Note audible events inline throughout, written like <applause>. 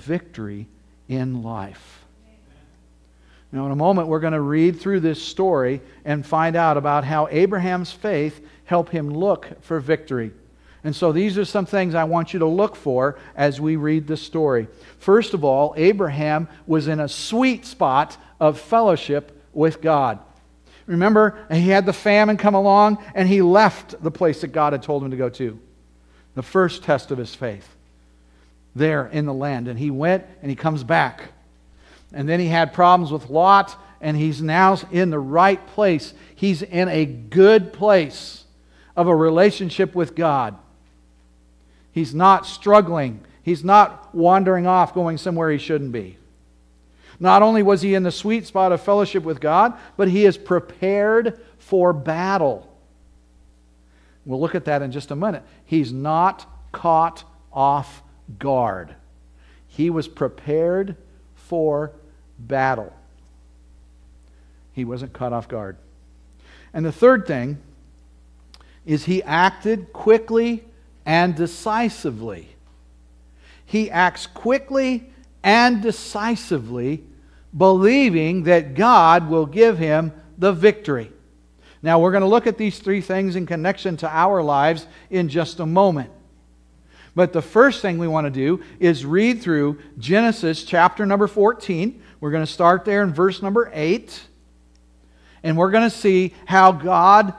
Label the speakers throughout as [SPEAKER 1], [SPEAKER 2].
[SPEAKER 1] victory in life. Now, in a moment, we're going to read through this story and find out about how Abraham's faith helped him look for victory. And so, these are some things I want you to look for as we read the story. First of all, Abraham was in a sweet spot of fellowship with God. Remember, he had the famine come along and he left the place that God had told him to go to. The first test of his faith there in the land. And he went and he comes back. And then he had problems with Lot, and he's now in the right place. He's in a good place of a relationship with God. He's not struggling, he's not wandering off going somewhere he shouldn't be. Not only was he in the sweet spot of fellowship with God, but he is prepared for battle. We'll look at that in just a minute. He's not caught off guard. He was prepared for battle. He wasn't caught off guard. And the third thing is he acted quickly and decisively. He acts quickly and decisively, believing that God will give him the victory. Now, we're going to look at these three things in connection to our lives in just a moment. But the first thing we want to do is read through Genesis chapter number 14. We're going to start there in verse number 8. And we're going to see how God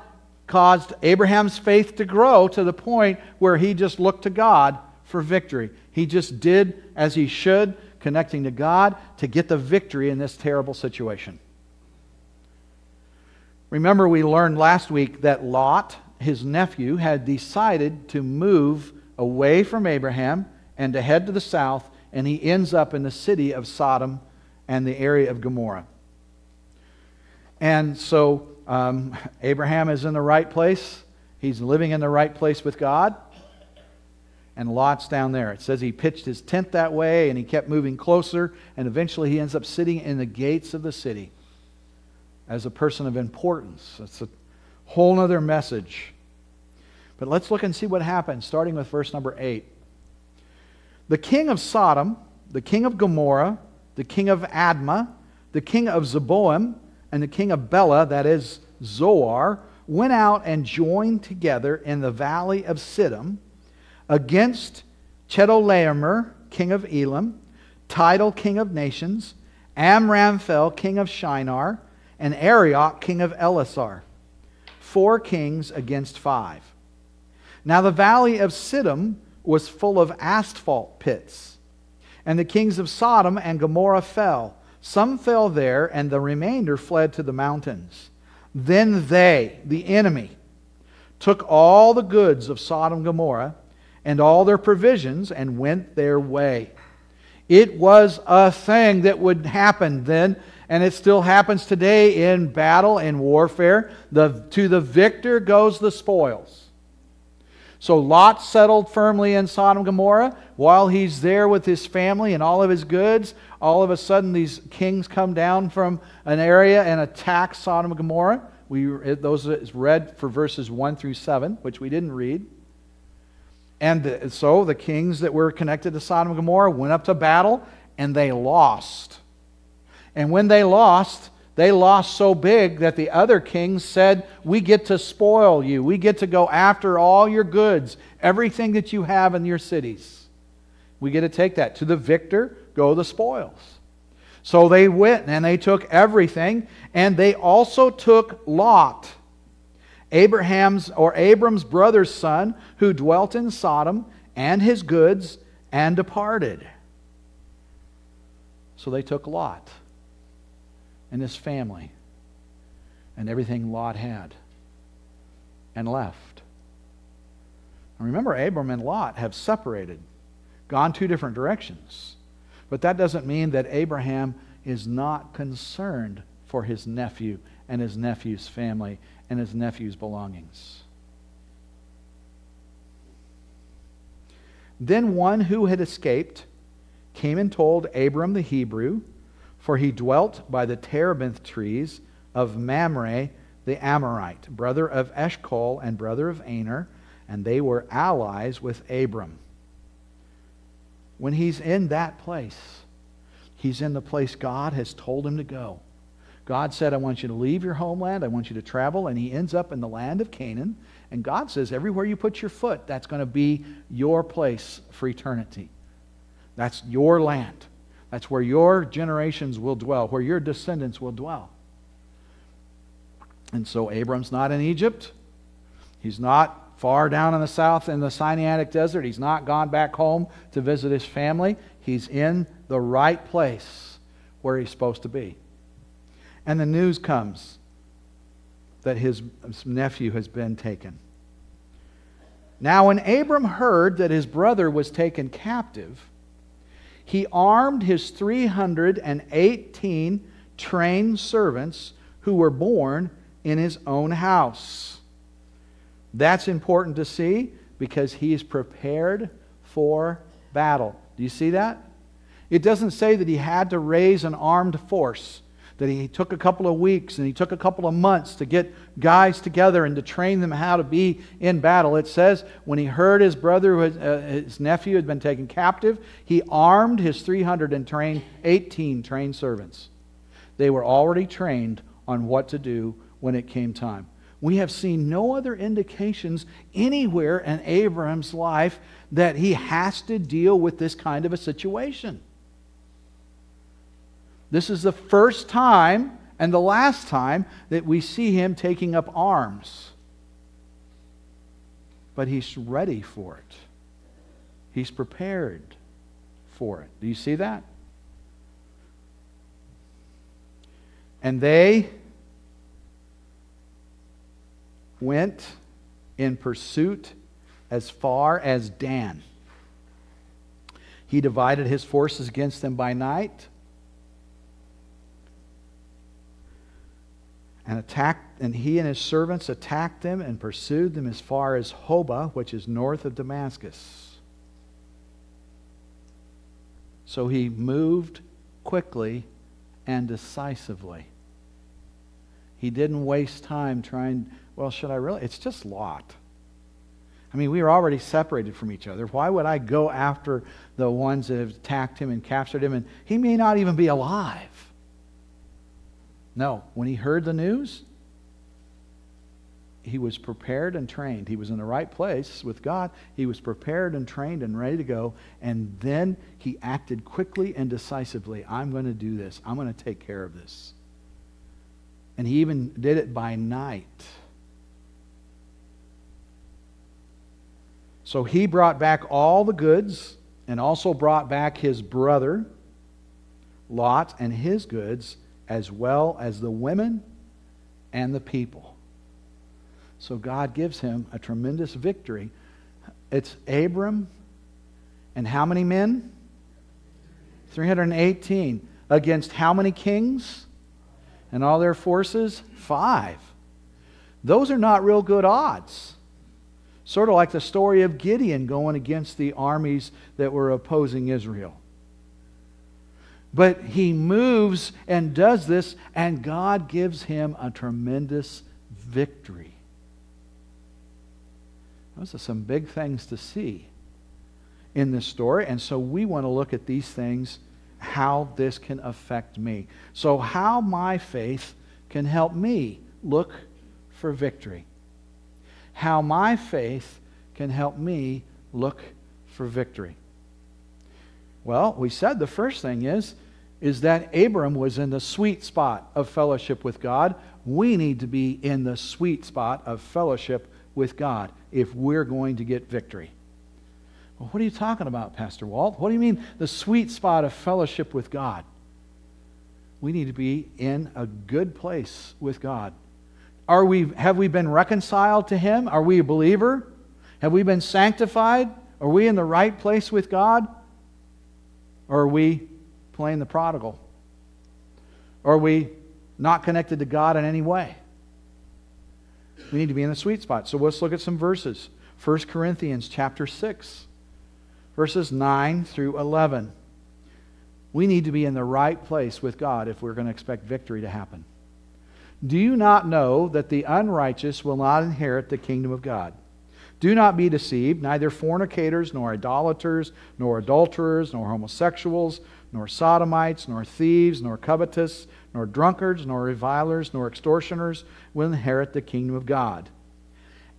[SPEAKER 1] caused Abraham's faith to grow to the point where he just looked to God for victory. He just did as he should, connecting to God to get the victory in this terrible situation. Remember, we learned last week that Lot, his nephew, had decided to move away from Abraham and to head to the south, and he ends up in the city of Sodom and the area of Gomorrah. And so um, <laughs> Abraham is in the right place. He's living in the right place with God. And Lot's down there. It says he pitched his tent that way and he kept moving closer, and eventually he ends up sitting in the gates of the city as a person of importance. That's a whole other message. But let's look and see what happens, starting with verse number 8. The king of Sodom, the king of Gomorrah, the king of Admah, the king of Zeboim, and the king of Bela, that is Zoar, went out and joined together in the valley of Siddim against Chedorlaomer, king of Elam, Tidal, king of nations, Amraphel, king of Shinar, and Arioch, king of Ellasar. Four kings against five. Now the valley of Siddim was full of asphalt pits. And the kings of Sodom and Gomorrah fell. Some fell there, and the remainder fled to the mountains. Then they, the enemy, took all the goods of Sodom and Gomorrah and all their provisions and went their way. It was a thing that would happen then, and it still happens today in battle and warfare. The, to the victor goes the spoils. So Lot settled firmly in Sodom and Gomorrah. While he's there with his family and all of his goods, all of a sudden these kings come down from an area and attack Sodom and Gomorrah. We, those is read for verses 1 through 7, which we didn't read. And so the kings that were connected to Sodom and Gomorrah went up to battle and they lost. And when they lost, they lost so big that the other kings said, We get to spoil you. We get to go after all your goods, everything that you have in your cities. We get to take that. To the victor go the spoils. So they went and they took everything, and they also took Lot, Abraham's or Abram's brother's son, who dwelt in Sodom, and his goods, and departed. So they took Lot and his family and everything Lot had and left. And remember, Abram and Lot have separated, gone two different directions. But that doesn't mean that Abraham is not concerned for his nephew and his nephew's family and his nephew's belongings. Then one who had escaped came and told Abram the Hebrew for he dwelt by the terebinth trees of Mamre the Amorite, brother of Eshcol and brother of Aner, and they were allies with Abram. when he's in that place, he's in the place God has told him to go. God said, I want you to leave your homeland, I want you to travel, and he ends up in the land of Canaan. And God says, everywhere you put your foot, that's going to be your place for eternity. That's your land. That's where your generations will dwell, where your descendants will dwell. And so Abram's not in Egypt. He's not far down in the south in the Sinaitic desert. He's not gone back home to visit his family. He's in the right place where he's supposed to be. And the news comes that his nephew has been taken. Now, when Abram heard that his brother was taken captive, he armed his 318 trained servants who were born in his own house. That's important to see because he's prepared for battle. Do you see that? It doesn't say that he had to raise an armed force, that he took a couple of weeks and he took a couple of months to get guys together and to train them how to be in battle. It says when he heard his brother, uh, his nephew, had been taken captive, he armed his 318 trained servants. They were already trained on what to do when it came time. We have seen no other indications anywhere in Abraham's life that he has to deal with this kind of a situation. This is the first time and the last time that we see him taking up arms. But he's ready for it, he's prepared for it. Do you see that? And they went in pursuit as far as Dan. He divided his forces against them by night and attacked and he and his servants attacked them and pursued them as far as Hobah, which is north of Damascus. So he moved quickly and decisively. He didn't waste time trying well, should I really? It's just Lot. I mean, we were already separated from each other. Why would I go after the ones that have attacked him and captured him? And he may not even be alive. No, when he heard the news, he was prepared and trained. He was in the right place with God. He was prepared and trained and ready to go. And then he acted quickly and decisively. I'm going to do this. I'm going to take care of this. And he even did it by night. So he brought back all the goods and also brought back his brother Lot and his goods, as well as the women and the people. So God gives him a tremendous victory. It's Abram and how many men? 318. Against how many kings and all their forces? Five. Those are not real good odds. Sort of like the story of Gideon going against the armies that were opposing Israel. But he moves and does this, and God gives him a tremendous victory. Those are some big things to see in this story, and so we want to look at these things, how this can affect me. So, how my faith can help me look for victory how my faith can help me look for victory. Well, we said the first thing is is that Abram was in the sweet spot of fellowship with God. We need to be in the sweet spot of fellowship with God if we're going to get victory. Well, what are you talking about, Pastor Walt? What do you mean the sweet spot of fellowship with God? We need to be in a good place with God. Are we, have we been reconciled to Him? Are we a believer? Have we been sanctified? Are we in the right place with God? Or are we playing the prodigal? Are we not connected to God in any way? We need to be in the sweet spot. So let's look at some verses. 1 Corinthians chapter 6, verses 9 through 11. We need to be in the right place with God if we're going to expect victory to happen. Do you not know that the unrighteous will not inherit the kingdom of God? Do not be deceived. Neither fornicators, nor idolaters, nor adulterers, nor homosexuals, nor sodomites, nor thieves, nor covetous, nor drunkards, nor revilers, nor extortioners will inherit the kingdom of God.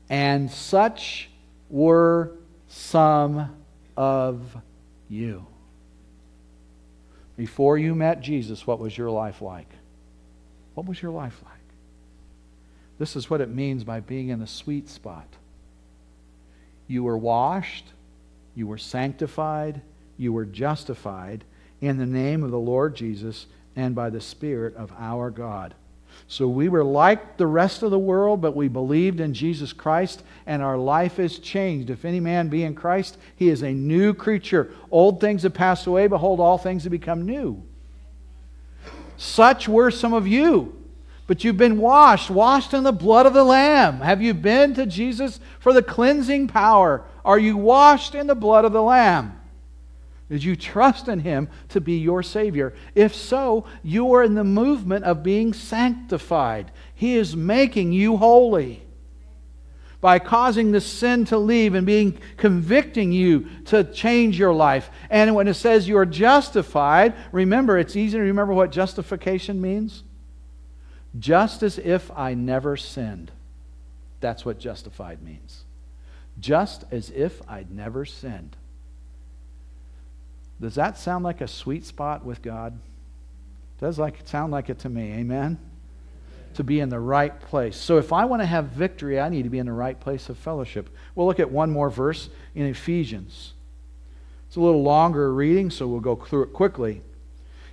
[SPEAKER 1] And such were some of you. Before you met Jesus, what was your life like? What was your life like? This is what it means by being in the sweet spot. You were washed, you were sanctified, you were justified in the name of the Lord Jesus and by the Spirit of our God. So we were like the rest of the world, but we believed in Jesus Christ, and our life is changed. If any man be in Christ, he is a new creature. Old things have passed away, behold, all things have become new. Such were some of you. But you've been washed, washed in the blood of the Lamb. Have you been to Jesus for the cleansing power? Are you washed in the blood of the Lamb? Did you trust in Him to be your Savior? If so, you are in the movement of being sanctified. He is making you holy by causing the sin to leave and being convicting you to change your life. And when it says you are justified, remember, it's easy to remember what justification means. Just as if I never sinned. That's what justified means. Just as if I'd never sinned. Does that sound like a sweet spot with God? Does like it sound like it to me. Amen. To be in the right place. So if I want to have victory, I need to be in the right place of fellowship. We'll look at one more verse in Ephesians. It's a little longer reading, so we'll go through it quickly.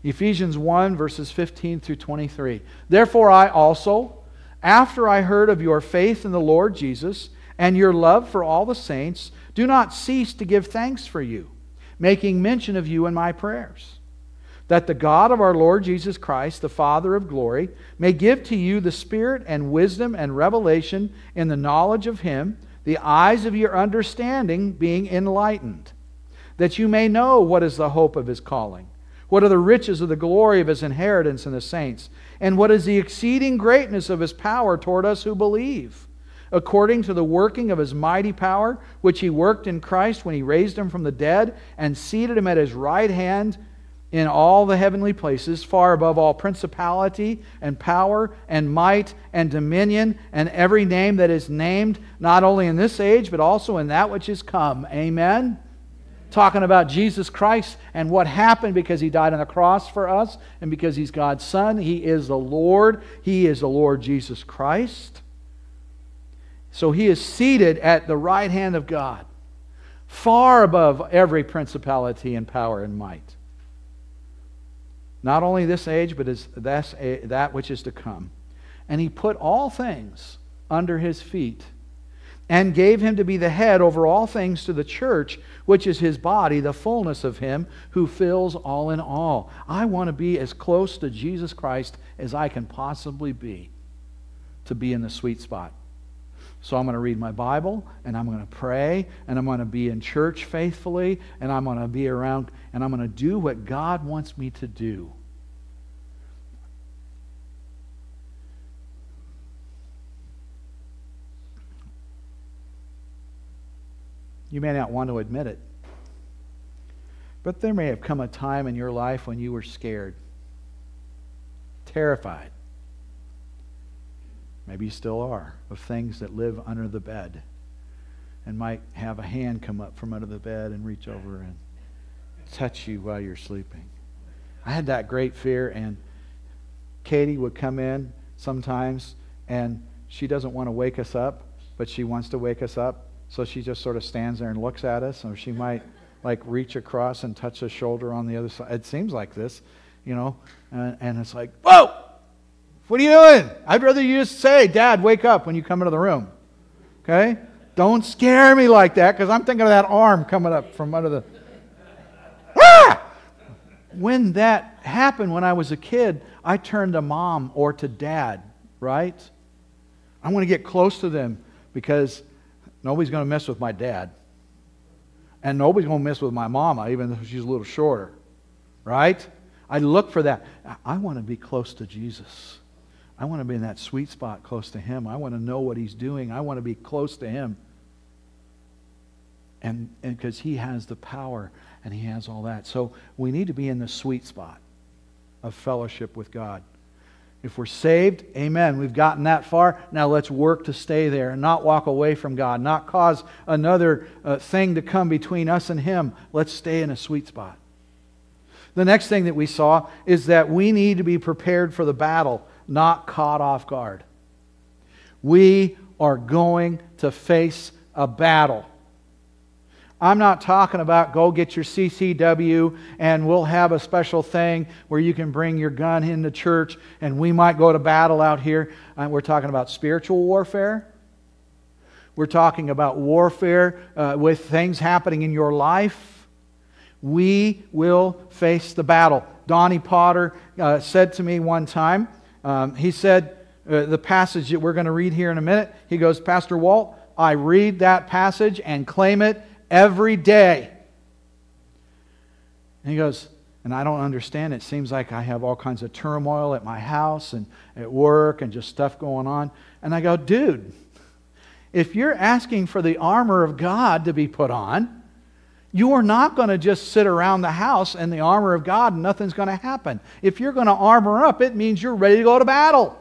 [SPEAKER 1] Ephesians 1, verses 15 through 23. Therefore, I also, after I heard of your faith in the Lord Jesus and your love for all the saints, do not cease to give thanks for you, making mention of you in my prayers. That the God of our Lord Jesus Christ, the Father of glory, may give to you the spirit and wisdom and revelation in the knowledge of Him, the eyes of your understanding being enlightened, that you may know what is the hope of His calling what are the riches of the glory of his inheritance in the saints? And what is the exceeding greatness of his power toward us who believe? According to the working of his mighty power, which he worked in Christ when he raised him from the dead and seated him at his right hand in all the heavenly places, far above all principality and power and might and dominion and every name that is named, not only in this age, but also in that which is come. Amen talking about Jesus Christ and what happened because he died on the cross for us and because he's God's Son. He is the Lord. He is the Lord Jesus Christ. So he is seated at the right hand of God, far above every principality and power and might. Not only this age, but is that which is to come. And he put all things under his feet and gave him to be the head over all things to the church, which is his body, the fullness of him who fills all in all. I want to be as close to Jesus Christ as I can possibly be to be in the sweet spot. So I'm going to read my Bible and I'm going to pray and I'm going to be in church faithfully and I'm going to be around and I'm going to do what God wants me to do. You may not want to admit it. But there may have come a time in your life when you were scared, terrified. Maybe you still are, of things that live under the bed and might have a hand come up from under the bed and reach over and touch you while you're sleeping. I had that great fear, and Katie would come in sometimes, and she doesn't want to wake us up, but she wants to wake us up. So she just sort of stands there and looks at us, or she might like reach across and touch a shoulder on the other side. It seems like this, you know, and, and it's like, whoa, what are you doing? I'd rather you just say, Dad, wake up when you come into the room. Okay? Don't scare me like that because I'm thinking of that arm coming up from under the. <laughs> Ah! When that happened when I was a kid, I turned to mom or to dad, right? I want to get close to them because Nobody's going to mess with my dad. And nobody's going to mess with my mama, even though she's a little shorter. Right? I look for that. I want to be close to Jesus. I want to be in that sweet spot close to Him. I want to know what He's doing. I want to be close to Him. And because He has the power and He has all that. So we need to be in the sweet spot of fellowship with God. If we're saved, amen. We've gotten that far. Now let's work to stay there and not walk away from God, not cause another uh, thing to come between us and Him. Let's stay in a sweet spot. The next thing that we saw is that we need to be prepared for the battle, not caught off guard. We are going to face a battle. I'm not talking about go get your CCW and we'll have a special thing where you can bring your gun into church and we might go to battle out here. Uh, we're talking about spiritual warfare. We're talking about warfare uh, with things happening in your life. We will face the battle. Donnie Potter uh, said to me one time, um, he said, uh, the passage that we're going to read here in a minute, he goes, Pastor Walt, I read that passage and claim it every day. And he goes, and I don't understand. It seems like I have all kinds of turmoil at my house and at work and just stuff going on. And I go, dude, if you're asking for the armor of God to be put on, you are not going to just sit around the house in the armor of God and nothing's going to happen. If you're going to armor up, it means you're ready to go to battle.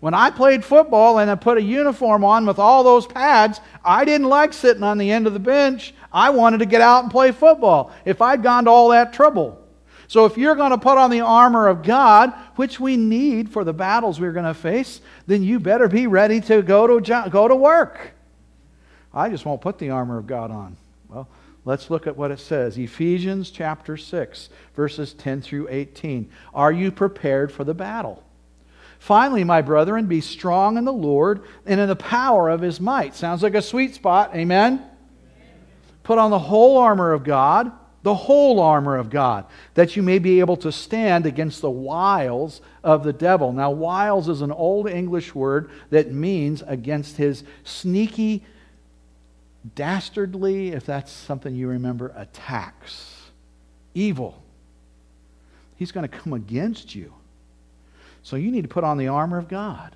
[SPEAKER 1] When I played football and I put a uniform on with all those pads, I didn't like sitting on the end of the bench. I wanted to get out and play football if I'd gone to all that trouble. So if you're going to put on the armor of God, which we need for the battles we're going to face, then you better be ready to go to, go to work. I just won't put the armor of God on. Let's look at what it says. Ephesians chapter 6, verses 10 through 18. Are you prepared for the battle? Finally, my brethren, be strong in the Lord and in the power of his might. Sounds like a sweet spot. Amen? Amen? Put on the whole armor of God, the whole armor of God, that you may be able to stand against the wiles of the devil. Now, wiles is an old English word that means against his sneaky, dastardly, if that's something you remember, attacks. Evil. He's going to come against you. So you need to put on the armor of God.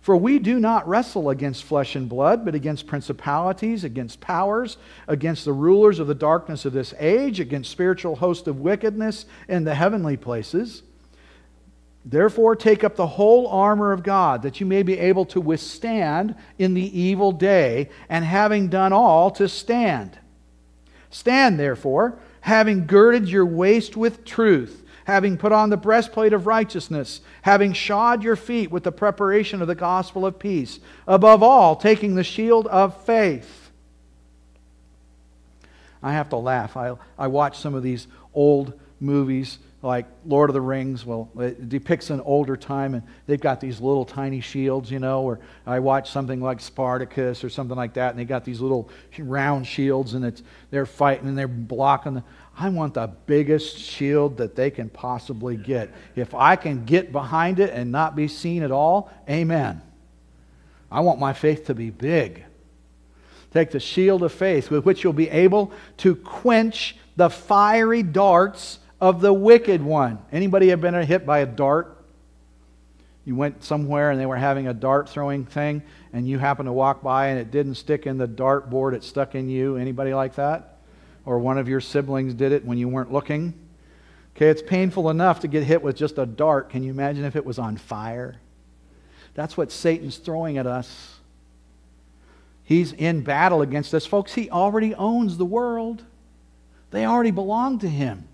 [SPEAKER 1] For we do not wrestle against flesh and blood, but against principalities, against powers, against the rulers of the darkness of this age, against spiritual hosts of wickedness in the heavenly places. Therefore, take up the whole armor of God, that you may be able to withstand in the evil day, and having done all, to stand. Stand, therefore, having girded your waist with truth having put on the breastplate of righteousness, having shod your feet with the preparation of the gospel of peace, above all, taking the shield of faith. I have to laugh. I, I watch some of these old movies like Lord of the Rings. Well, it depicts an older time, and they've got these little tiny shields, you know. Or I watch something like Spartacus or something like that, and they got these little round shields, and it's they're fighting and they're blocking. The, I want the biggest shield that they can possibly get. If I can get behind it and not be seen at all, amen. I want my faith to be big. Take the shield of faith with which you'll be able to quench the fiery darts of the wicked one. Anybody have been hit by a dart? You went somewhere and they were having a dart throwing thing and you happened to walk by and it didn't stick in the dart board, it stuck in you. Anybody like that? or one of your siblings did it when you weren't looking. Okay, it's painful enough to get hit with just a dart. Can you imagine if it was on fire? That's what Satan's throwing at us. He's in battle against us. Folks, he already owns the world, they already belong to him.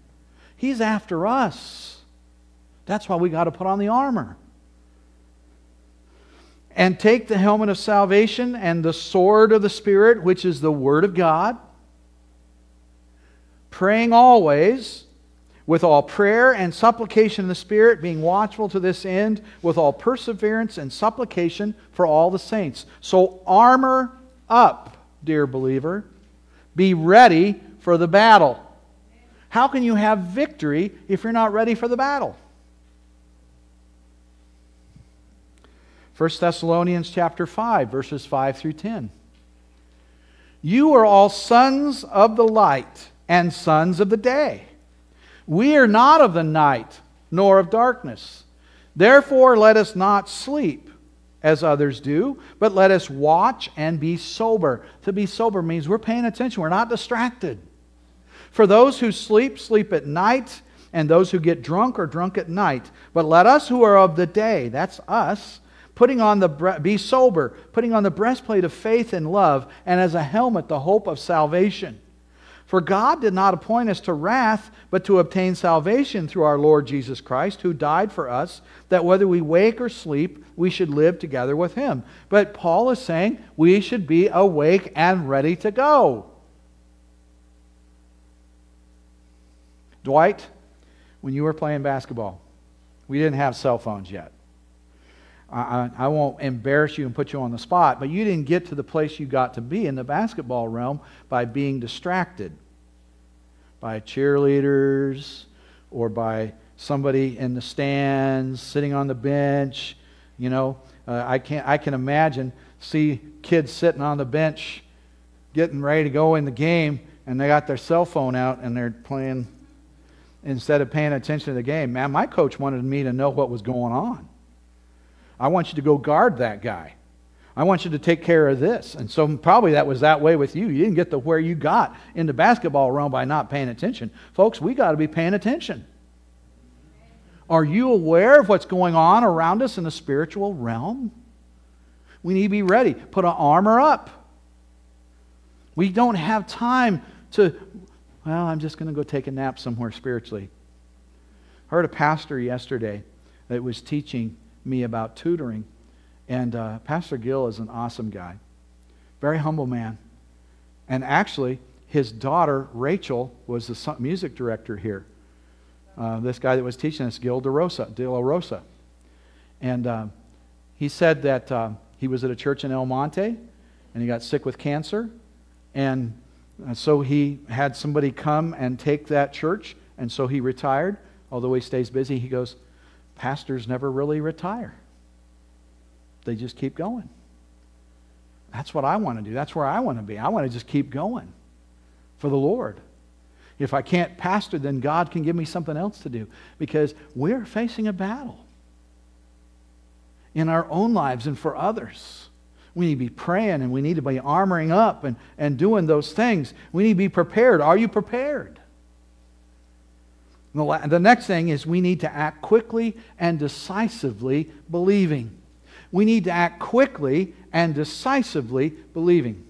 [SPEAKER 1] He's after us. That's why we got to put on the armor. And take the helmet of salvation and the sword of the Spirit, which is the Word of God praying always with all prayer and supplication in the Spirit, being watchful to this end, with all perseverance and supplication for all the saints. So armor up, dear believer. Be ready for the battle. How can you have victory if you're not ready for the battle? 1 Thessalonians chapter 5 verses 5 through 10. You are all sons of the light and sons of the day. We are not of the night, nor of darkness. Therefore, let us not sleep, as others do, but let us watch and be sober. To be sober means we're paying attention, we're not distracted. For those who sleep, sleep at night, and those who get drunk are drunk at night. But let us who are of the day, that's us, putting on the be sober, putting on the breastplate of faith and love, and as a helmet the hope of salvation. For God did not appoint us to wrath, but to obtain salvation through our Lord Jesus Christ, who died for us, that whether we wake or sleep, we should live together with him. But Paul is saying we should be awake and ready to go. Dwight, when you were playing basketball, we didn't have cell phones yet. I, I, won't embarrass you and put you on the spot, but you didn't get to the place you got to be in the basketball realm by being distracted by cheerleaders or by somebody in the stands, sitting on the bench. You know, uh, I, can't, I can imagine, see kids sitting on the bench getting ready to go in the game, and they got their cell phone out and they're playing instead of paying attention to the game. Man, my coach wanted me to know what was going on. I want you to go guard that guy. I want you to take care of this. And so probably that was that way with you. You didn't get to where you got in the basketball realm by not paying attention. Folks, we got to be paying attention. Are you aware of what's going on around us in the spiritual realm? We need to be ready. Put our armor up. We don't have time to, well, I'm just going to go take a nap somewhere spiritually. I heard a pastor yesterday that was teaching me about tutoring. And uh, Pastor Gil is an awesome guy, very humble man. And actually, his daughter, Rachel, was the music director here. Uh, this guy that was teaching us, Gil De, Rosa, De La Rosa. And uh, he said that uh, he was at a church in El Monte and he got sick with cancer. And uh, so he had somebody come and take that church. And so he retired. Although he stays busy, he goes, Pastors never really retire, they just keep going. That's what I want to do. That's where I want to be. I want to just keep going for the Lord. If I can't pastor, then God can give me something else to do because we're facing a battle in our own lives and for others. We need to be praying and we need to be armoring up and, and doing those things. We need to be prepared. Are you prepared? The the next thing is we need to act quickly and decisively believing. We need to act quickly and decisively believing.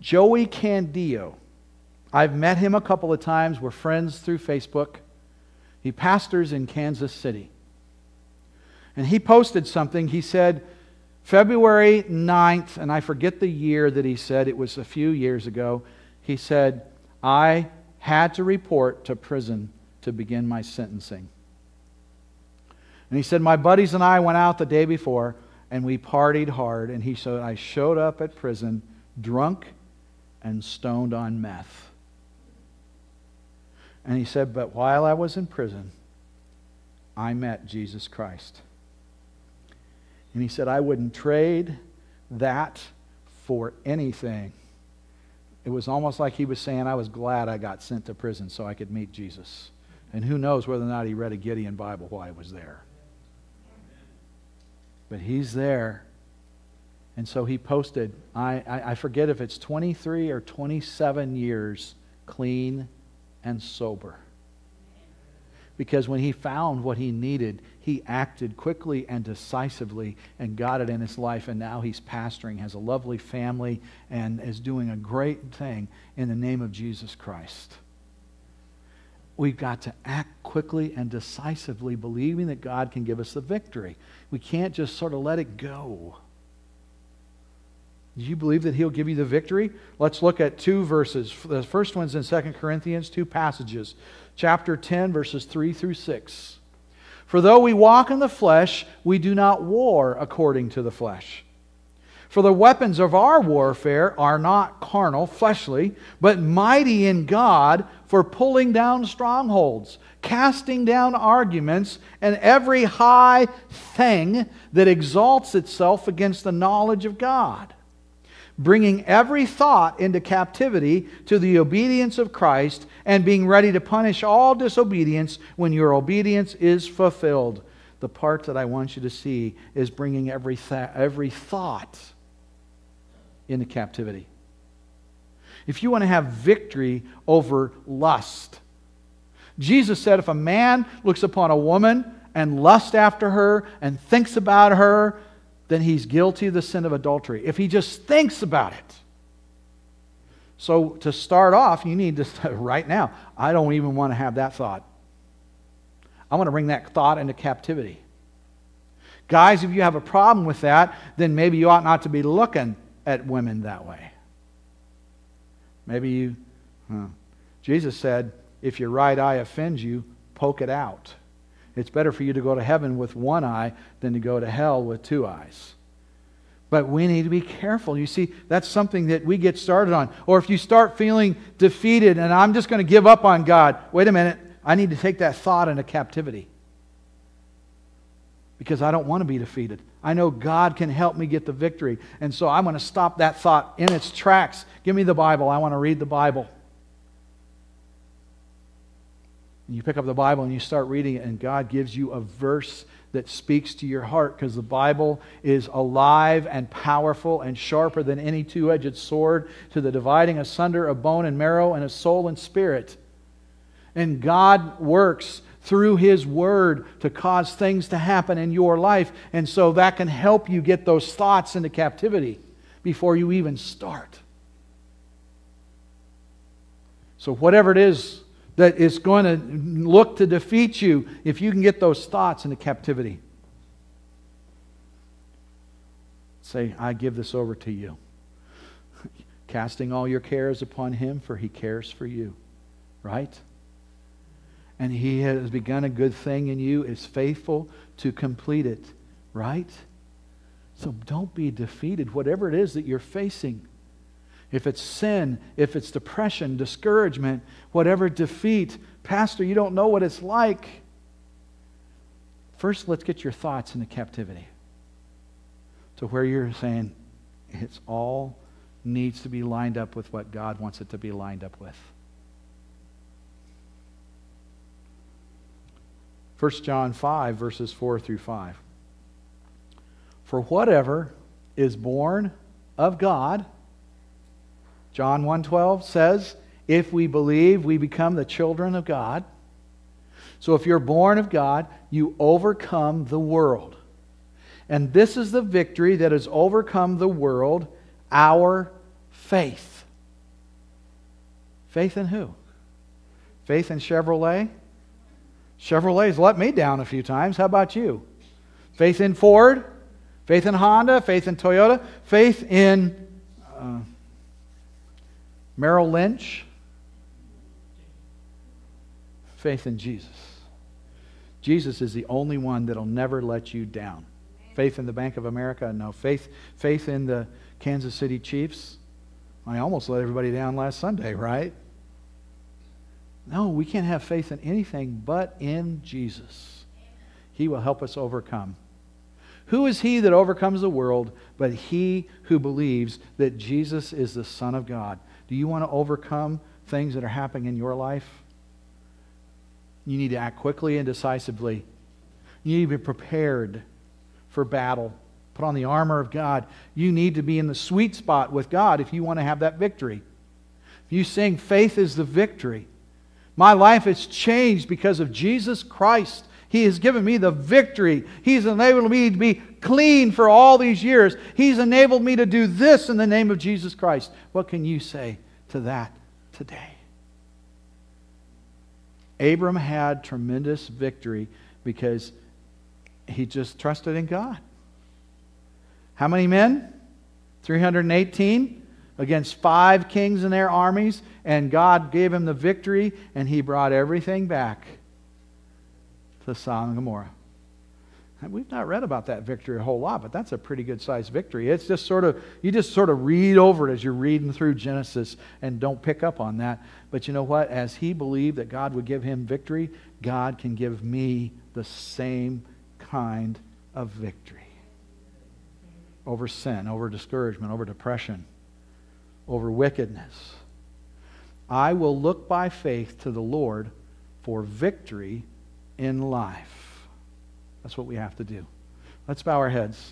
[SPEAKER 1] Joey Candio. I've met him a couple of times. We're friends through Facebook. He pastors in Kansas City. And he posted something. He said, February 9th, and I forget the year that he said, it was a few years ago. He said, I had to report to prison to begin my sentencing. And he said, My buddies and I went out the day before and we partied hard. And he said, I showed up at prison drunk and stoned on meth. And he said, But while I was in prison, I met Jesus Christ. And he said, I wouldn't trade that for anything. It was almost like he was saying, I was glad I got sent to prison so I could meet Jesus. And who knows whether or not he read a Gideon Bible while he was there. But he's there. And so he posted, I, I, I forget if it's 23 or 27 years clean and sober because when he found what he needed, he acted quickly and decisively and got it in his life. And now he's pastoring, has a lovely family, and is doing a great thing in the name of Jesus Christ. We've got to act quickly and decisively, believing that God can give us the victory. We can't just sort of let it go. Do you believe that he'll give you the victory? Let's look at two verses. The first one's in 2 Corinthians, two passages chapter 10, verses 3 through 6. For though we walk in the flesh, we do not war according to the flesh. For the weapons of our warfare are not carnal, fleshly, but mighty in God for pulling down strongholds, casting down arguments, and every high thing that exalts itself against the knowledge of God bringing every thought into captivity to the obedience of Christ, and being ready to punish all disobedience when your obedience is fulfilled. the part that I want you to see is bringing every, th- every thought into captivity. If you want to have victory over lust, Jesus said if a man looks upon a woman and lusts after her and thinks about her, then he's guilty of the sin of adultery. If he just thinks about it. So to start off, you need to, <laughs> right now, I don't even want to have that thought. I want to bring that thought into captivity. Guys, if you have a problem with that, then maybe you ought not to be looking at women that way. Maybe you, huh. Jesus said, if your right eye offends you, poke it out. It's better for you to go to heaven with one eye than to go to hell with two eyes. But we need to be careful. You see, that's something that we get started on. Or if you start feeling defeated and I'm just going to give up on God, wait a minute, I need to take that thought into captivity. Because I don't want to be defeated. I know God can help me get the victory. And so I'm going to stop that thought in its tracks. Give me the Bible. I want to read the Bible. And you pick up the Bible and you start reading it, and God gives you a verse that speaks to your heart because the Bible is alive and powerful and sharper than any two edged sword to the dividing asunder of bone and marrow and of soul and spirit. And God works through His Word to cause things to happen in your life. And so that can help you get those thoughts into captivity before you even start. So, whatever it is that is going to look to defeat you if you can get those thoughts into captivity. Say, I give this over to you. <laughs> Casting all your cares upon him, for he cares for you. Right? And he has begun a good thing in you, is faithful to complete it. Right? So don't be defeated, whatever it is that you're facing if it's sin, if it's depression, discouragement, whatever defeat, Pastor, you don't know what it's like. First, let's get your thoughts into captivity to where you're saying it's all needs to be lined up with what God wants it to be lined up with. 1 John 5, verses 4 through 5. For whatever is born of God John 1:12 says, "If we believe, we become the children of God." So if you're born of God, you overcome the world. And this is the victory that has overcome the world, our faith. Faith in who? Faith in Chevrolet? Chevrolet's let me down a few times. How about you? Faith in Ford? Faith in Honda? Faith in Toyota? Faith in uh, Merrill Lynch, faith in Jesus. Jesus is the only one that'll never let you down. Faith in the Bank of America, no. Faith, faith in the Kansas City Chiefs. I almost let everybody down last Sunday, right? No, we can't have faith in anything but in Jesus. He will help us overcome. Who is he that overcomes the world but he who believes that Jesus is the Son of God? Do you want to overcome things that are happening in your life? You need to act quickly and decisively. You need to be prepared for battle. Put on the armor of God. You need to be in the sweet spot with God if you want to have that victory. If you sing, faith is the victory. My life has changed because of Jesus Christ. He has given me the victory. He's enabled me to be clean for all these years. He's enabled me to do this in the name of Jesus Christ. What can you say to that today? Abram had tremendous victory because he just trusted in God. How many men? 318 against five kings and their armies, and God gave him the victory, and he brought everything back to Sodom and Gomorrah. We've not read about that victory a whole lot, but that's a pretty good sized victory. It's just sort of, you just sort of read over it as you're reading through Genesis and don't pick up on that. But you know what? As he believed that God would give him victory, God can give me the same kind of victory over sin, over discouragement, over depression, over wickedness. I will look by faith to the Lord for victory in life. That's what we have to do. Let's bow our heads.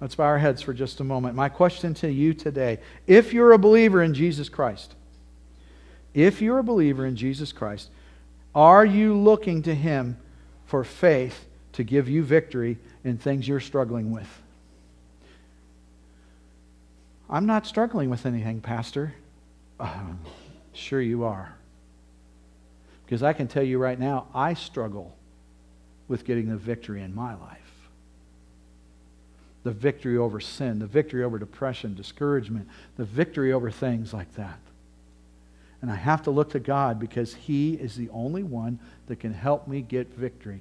[SPEAKER 1] Let's bow our heads for just a moment. My question to you today if you're a believer in Jesus Christ, if you're a believer in Jesus Christ, are you looking to Him for faith to give you victory in things you're struggling with? I'm not struggling with anything, Pastor. Uh, sure, you are. Because I can tell you right now, I struggle with getting the victory in my life the victory over sin, the victory over depression, discouragement, the victory over things like that. And I have to look to God because He is the only one that can help me get victory.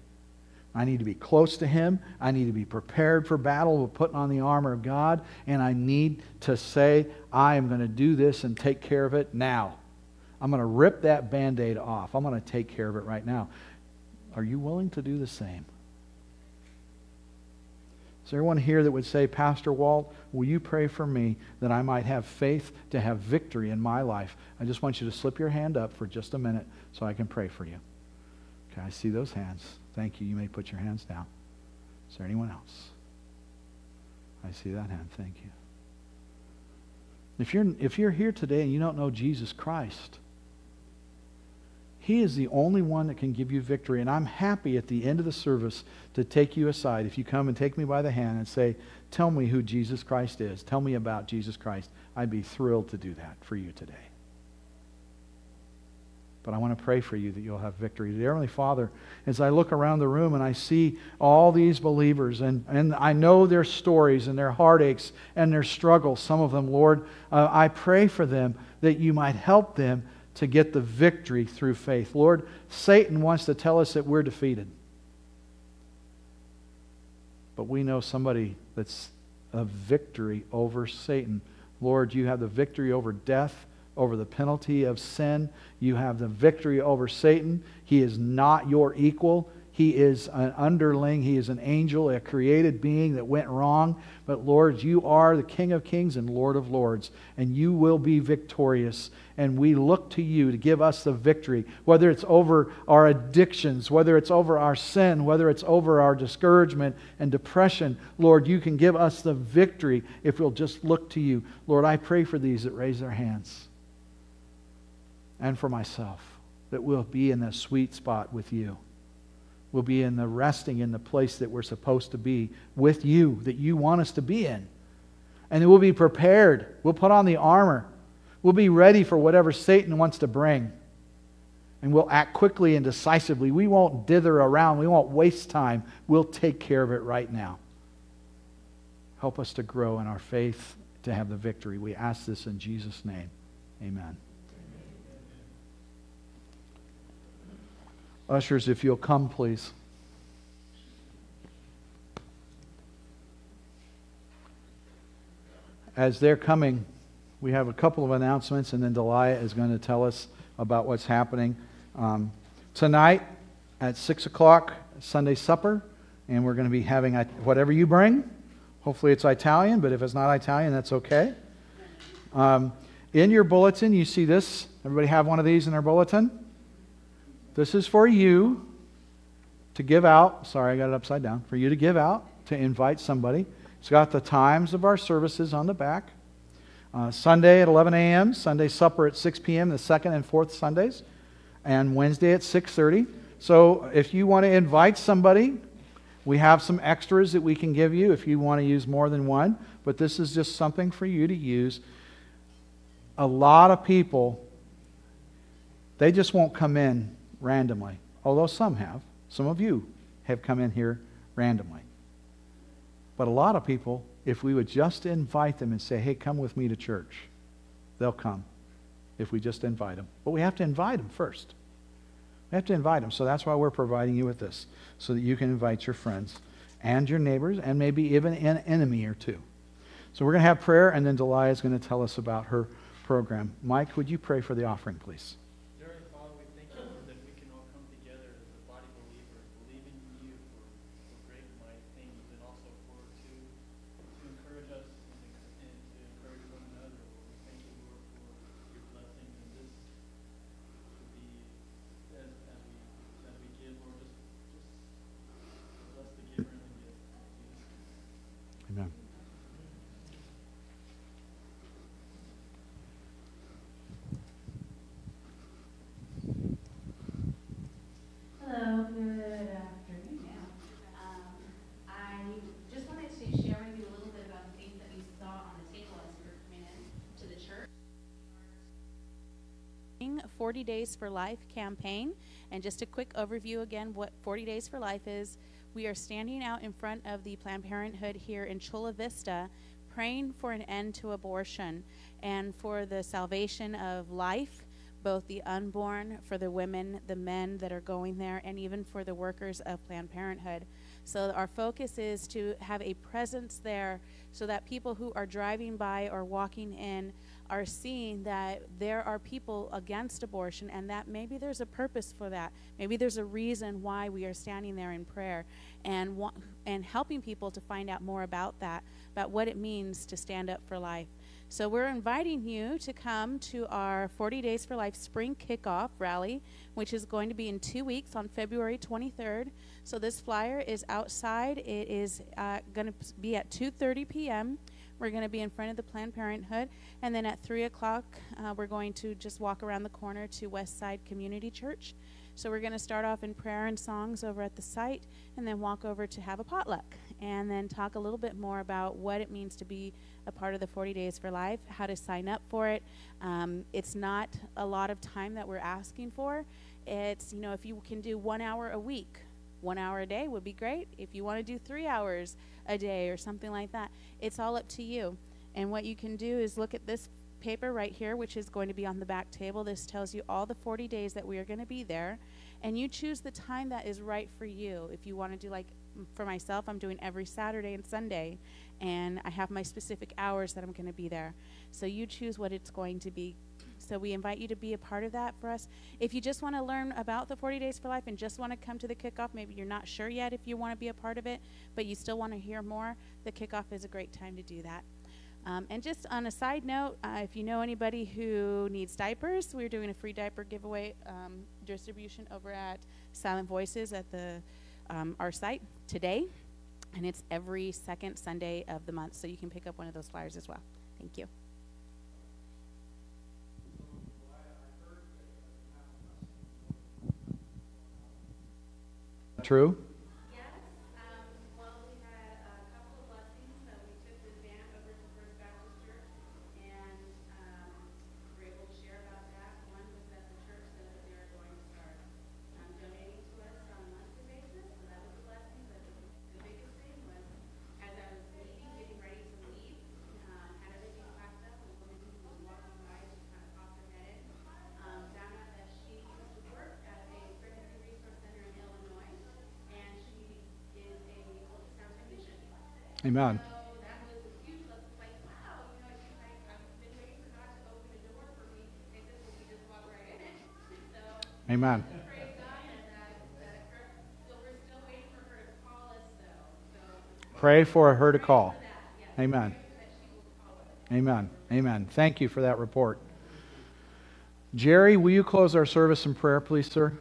[SPEAKER 1] I need to be close to Him. I need to be prepared for battle with putting on the armor of God. And I need to say, I am going to do this and take care of it now. I'm going to rip that band aid off. I'm going to take care of it right now. Are you willing to do the same? Is there anyone here that would say, Pastor Walt, will you pray for me that I might have faith to have victory in my life? I just want you to slip your hand up for just a minute so I can pray for you. Okay, I see those hands. Thank you. You may put your hands down. Is there anyone else? I see that hand. Thank you. If you're, if you're here today and you don't know Jesus Christ, He is the only one that can give you victory. And I'm happy at the end of the service to take you aside. If you come and take me by the hand and say, Tell me who Jesus Christ is, tell me about Jesus Christ, I'd be thrilled to do that for you today. But I want to pray for you that you'll have victory. Dear Heavenly Father, as I look around the room and I see all these believers, and, and I know their stories and their heartaches and their struggles, some of them, Lord, uh, I pray for them that you might help them to get the victory through faith. Lord, Satan wants to tell us that we're defeated. But we know somebody that's a victory over Satan. Lord, you have the victory over death over the penalty of sin. You have the victory over Satan. He is not your equal. He is an underling. He is an angel, a created being that went wrong. But Lord, you are the King of kings and Lord of lords, and you will be victorious. And we look to you to give us the victory, whether it's over our addictions, whether it's over our sin, whether it's over our discouragement and depression. Lord, you can give us the victory if we'll just look to you. Lord, I pray for these that raise their hands and for myself that we'll be in the sweet spot with you we'll be in the resting in the place that we're supposed to be with you, that you want us to be in. And we'll be prepared. We'll put on the armor. We'll be ready for whatever Satan wants to bring. And we'll act quickly and decisively. We won't dither around. We won't waste time. We'll take care of it right now. Help us to grow in our faith to have the victory. We ask this in Jesus' name. Amen. Ushers, if you'll come, please. As they're coming, we have a couple of announcements, and then Delia is going to tell us about what's happening. Um, tonight at 6 o'clock, Sunday supper, and we're going to be having whatever you bring. Hopefully it's Italian, but if it's not Italian, that's okay. Um, in your bulletin, you see this. Everybody have one of these in their bulletin? This is for you to give out. Sorry, I got it upside down. For you to give out, to invite somebody. It's got the times of our services on the back. Uh, Sunday at 11 a.m., Sunday supper at 6 p.m., the second and fourth Sundays, and Wednesday at 6.30. So if you want to invite somebody, we have some extras that we can give you if you want to use more than one, but this is just something for you to use. A lot of people, they just won't come in randomly, although some have. Some of you have come in here randomly. But a lot of people, if we would just invite them and say, hey, come with me to church, they'll come if we just invite them. But we have to invite them first. We have to invite them. So that's why we're providing you with this, so that you can invite your friends and your neighbors and maybe even an enemy or two. So we're going to have prayer, and then Delia is going to tell us about her program. Mike, would you pray for the offering, please?
[SPEAKER 2] 40 Days for Life campaign. And just a quick overview again what 40 Days for Life is. We are standing out in front of the Planned Parenthood here in Chula Vista praying for an end to abortion and for the salvation of life, both the unborn, for the women, the men that are going there, and even for the workers of Planned Parenthood. So our focus is to have a presence there so that people who are driving by or walking in are seeing that there are people against abortion and that maybe there's a purpose for that. Maybe there's a reason why we are standing there in prayer and and helping people to find out more about that, about what it means to stand up for life. So we're inviting you to come to our 40 Days for Life spring kickoff rally, which is going to be in 2 weeks on February 23rd. So this flyer is outside. It is uh, going to be at 2:30 p.m. We're going to be in front of the Planned Parenthood, and then at three o'clock, uh, we're going to just walk around the corner to Westside Community Church. So we're going to start off in prayer and songs over at the site, and then walk over to have a potluck, and then talk a little bit more about what it means to be a part of the 40 Days for Life, how to sign up for it. Um, it's not a lot of time that we're asking for. It's, you know, if you can do one hour a week, one hour a day would be great. If you want to do three hours a day or something like that, it's all up to you. And what you can do is look at this paper right here, which is going to be on the back table. This tells you all the 40 days that we are going to be there. And you choose the time that is right for you. If you want to do, like, for myself, I'm doing every Saturday and Sunday, and I have my specific hours that I'm going to be there. So you choose what it's going to be so we invite you to be a part of that for us. If you just want to learn about the 40 Days for Life and just want to come to the kickoff, maybe you're not sure yet if you want to be a part of it, but you still want to hear more, the kickoff is a great time to do that. Um, and just on a side note, uh, if you know anybody who needs diapers, we're doing a free diaper giveaway um, distribution over at Silent Voices at the um, our site today, and it's every second Sunday of the month, so you can pick up one of those flyers as well. Thank you.
[SPEAKER 1] True? Amen. Amen. Pray for her to call. Amen. Amen. Amen. Thank you for that report. Jerry, will you close our service in prayer, please, sir?